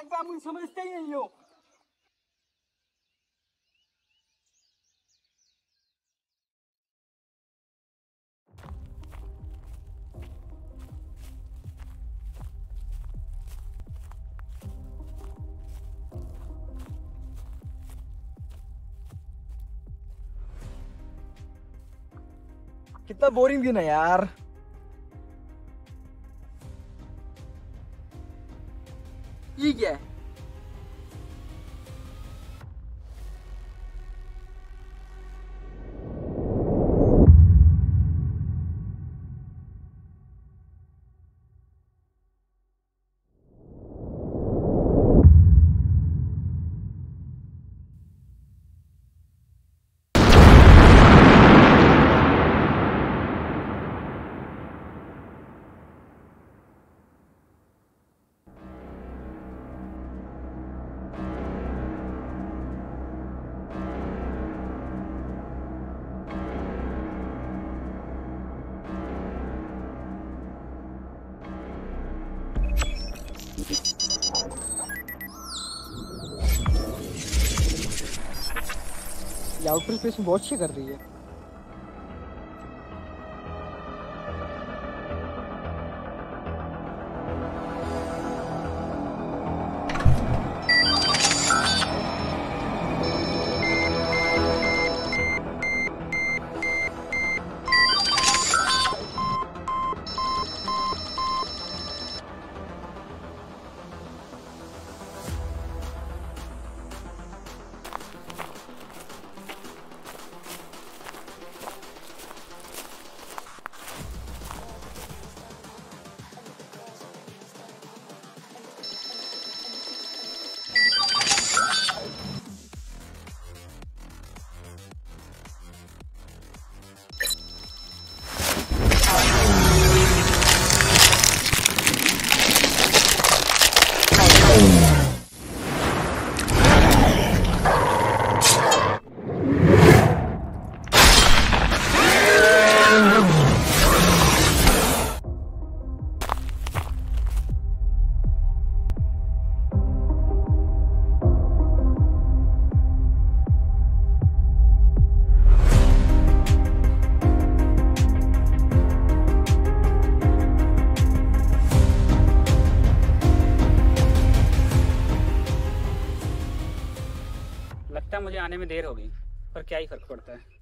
का मुझे समझते ही हो कितना बोरिंग दिन है यार। ये क्या आउटर स्पेस में बहुत अच्छी कर रही है। आने में देर होगी पर क्या ही फ़र्क पड़ता है।